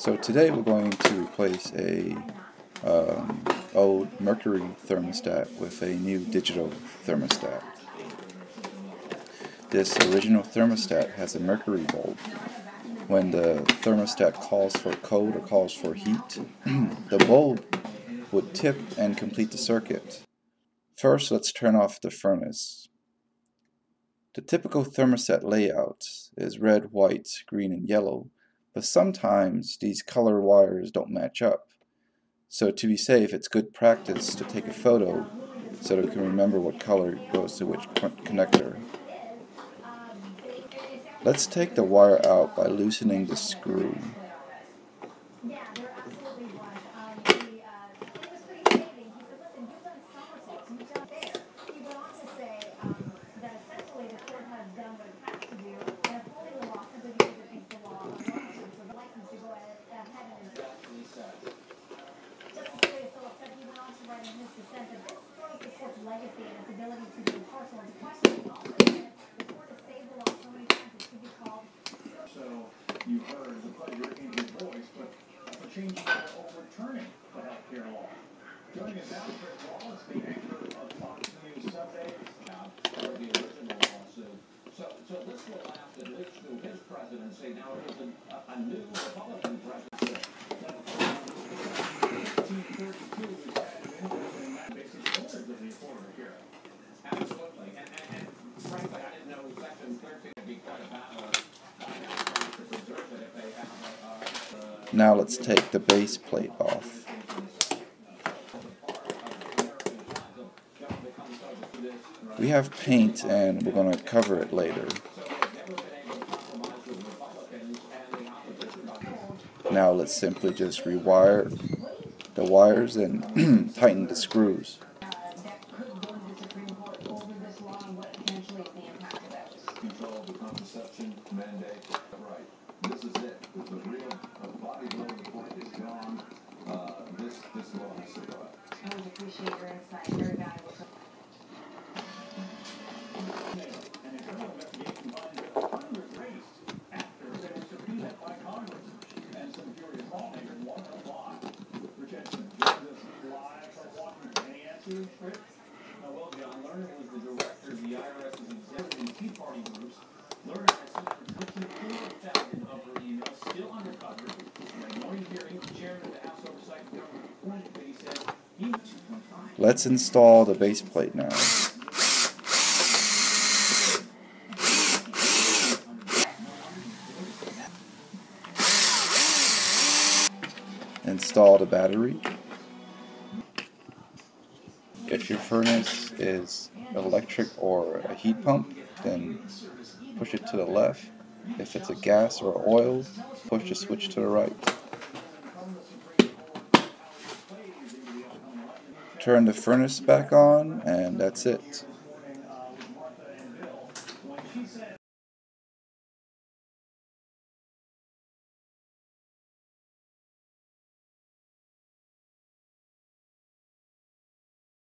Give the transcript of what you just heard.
So today we're going to replace a um, old mercury thermostat with a new digital thermostat. This original thermostat has a mercury bulb. When the thermostat calls for cold or calls for heat, the bulb would tip and complete the circuit. First, let's turn off the furnace. The typical thermostat layout is red, white, green, and yellow, but sometimes these color wires don't match up. So to be safe, it's good practice to take a photo so that we can remember what color goes to which connector. Let's take the wire out by loosening the screw. legacy and its ability to be impartial and to question the law. The court has saved the law so many times it should be called. So you heard the pleasure in his voice, but for changing or overturning the health care law. Us now, Chris Wallace, the anchor of Fox News Sunday, now of the original lawsuit. So, so this will last at least through his presidency. Now it is a, a new Republican Now let's take the base plate off. We have paint and we're going to cover it later. Now let's simply just rewire the wires and tighten the screws. This is real Well, John Lerner was the director of the IRS's Tea Party groups. Lerner has since encrypted 4,000 of her emails, still undercover. In a morning hearing, chairman of the House Oversight and Government Committee he Let's install the base plate now. Install the battery if your furnace is electric or a heat pump, then push it to the left. If it's a gas or oil, push the switch to the right. Turn the furnace back on, and that's it.